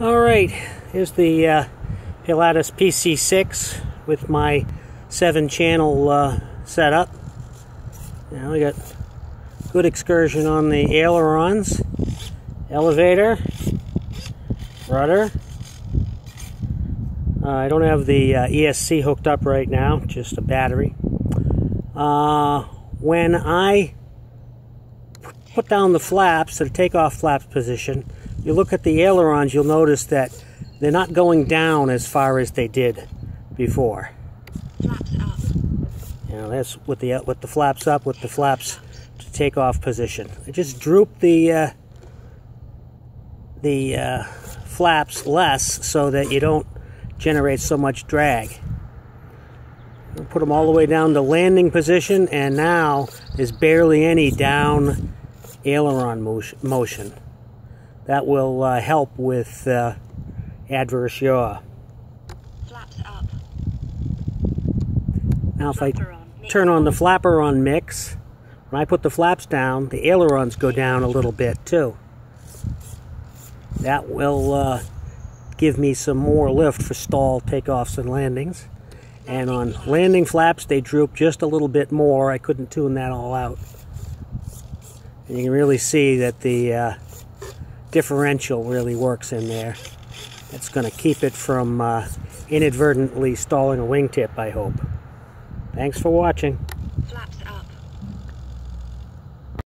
All right, here's the uh, Pilatus PC6 with my seven channel uh, setup. Now we got good excursion on the ailerons, elevator, rudder. Uh, I don't have the uh, ESC hooked up right now, just a battery. Uh, when I put down the flaps the takeoff flaps position, you look at the ailerons, you'll notice that they're not going down as far as they did before. Flaps up. That's with the with the flaps up, with the flaps to takeoff position. I just droop the uh, the uh, flaps less so that you don't generate so much drag. Put them all the way down to landing position, and now there's barely any down aileron motion. That will uh, help with uh, adverse yaw. Flaps up. Now if I. Turn on the flaperon mix, when I put the flaps down, the ailerons go down a little bit too. That will uh, give me some more lift for stall takeoffs and landings. And on landing flaps, they droop just a little bit more. I couldn't tune that all out. And you can really see that the uh, differential really works in there. It's going to keep it from uh, inadvertently stalling a wingtip, I hope. Thanks for watching.